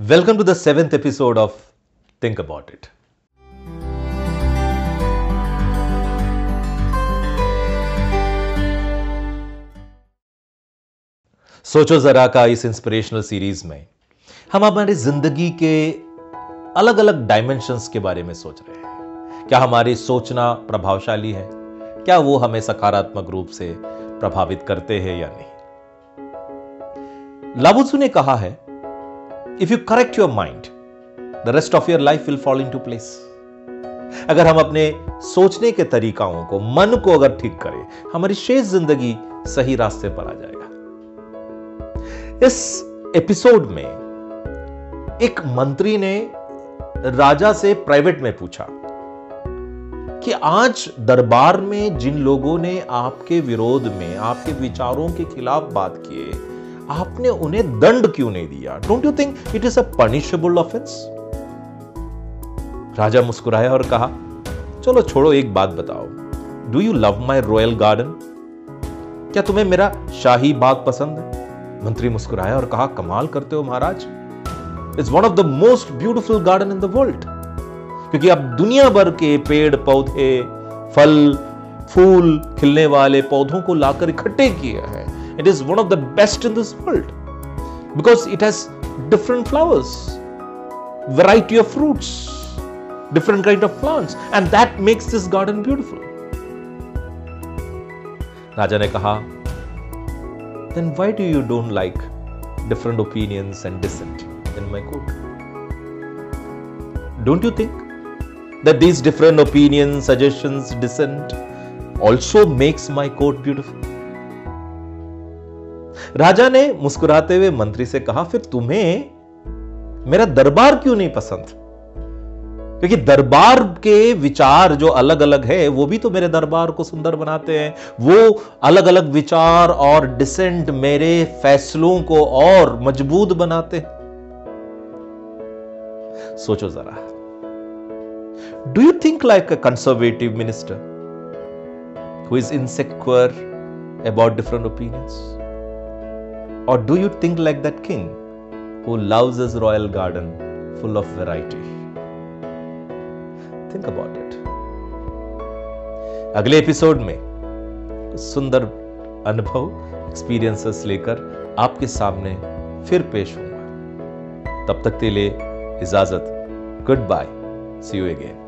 Welcome to the seventh episode of Think About It. सोचो जरा का इस इंस्पिरेशनल सीरीज़ में हम हमारी ज़िंदगी के अलग अलग डायमेंशंस के बारे में सोच रहे हैं। क्या हमारी सोचना प्रभावशाली है? क्या वो हमें सकारात्मक रूप से प्रभावित करते हैं या नहीं? लाबुसु ने कहा है if you correct your mind the rest of your life will fall into place अगर हम अपने सोचने के तरीकाओं को, मन को अगर ठीक करें, हमारी शेष ज़िंदगी सही रास्ते पर आ जाएगा। इस एपिसोड में एक मंत्री ने राजा से प्राइवेट में पूछा कि आज दरबार में जिन लोगों ने आपके विरोध में, आपके विचारों के खिलाफ बात किए आपने उन्हें दंड क्यों नहीं दिया? Don't you think it is a punishable offence राजा मुस्कुराया और कहा, चलो छोड़ो, एक बात बताओ। Do you love my royal garden क्या तुम्हें मेरा शाही बाग पसंद है? मंत्री मुस्कुराया और कहा, कमाल करते हो महाराज। It's one of the most beautiful garden in the world क्योंकि अब दुनिया भर के पेड़, पौधे, फल, फूल, खिलने वाले पौधों को लाकर इकट्ठे किया है। It is one of the best in this world because it has different flowers variety of fruits, different kind of plants, and that makes this garden beautiful. राजा ने कहा then why do you don't like different opinions and dissent in my court? Don't you think that these different opinions, suggestions, dissent also makes my court beautiful? राजा ने मुस्कुराते हुए मंत्री से कहा, फिर तुम्हें मेरा दरबार क्यों नहीं पसंद? क्योंकि दरबार के विचार जो अलग अलग है, वो भी तो मेरे दरबार को सुंदर बनाते हैं। वो अलग अलग विचार और डिसेंट मेरे फैसलों को और मज़बूत बनाते हैं। सोचो जरा। Do you think like a conservative minister who is insecure about different opinions और do you think like that king who loves his royal garden full of variety. Think about it. अगले एपिसोड में सुंदर अनुभव experiences लेकर आपके सामने फिर पेश होऊँगा तब तक के लिए इजाज़त good bye see you again